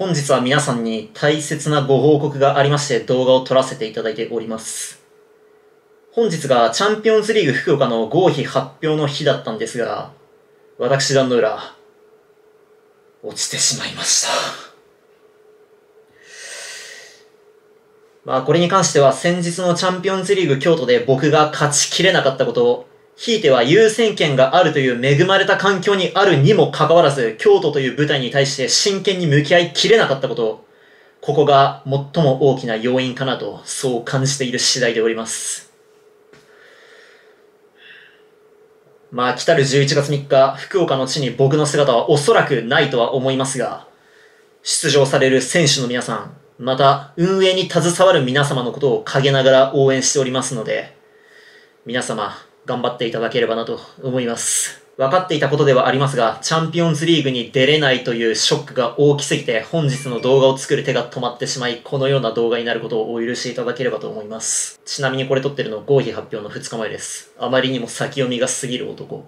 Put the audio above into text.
本日は皆さんに大切なご報告がありまして動画を撮らせていただいております。本日がチャンピオンズリーグ福岡の合否発表の日だったんですが、私壇の浦、落ちてしまいました。まあこれに関しては先日のチャンピオンズリーグ京都で僕が勝ちきれなかったこと、ひいては優先権があるという恵まれた環境にあるにもかかわらず、京都という舞台に対して真剣に向き合いきれなかったこと、ここが最も大きな要因かなと、そう感じている次第でおります。まあ、来たる11月3日、福岡の地に僕の姿はおそらくないとは思いますが、出場される選手の皆さん、また運営に携わる皆様のことを陰ながら応援しておりますので、皆様、頑張っていただければなと思います。分かっていたことではありますが、チャンピオンズリーグに出れないというショックが大きすぎて、本日の動画を作る手が止まってしまい、このような動画になることをお許しいただければと思います。ちなみにこれ撮ってるの合否発表の2日前です。あまりにも先読みが過ぎる男。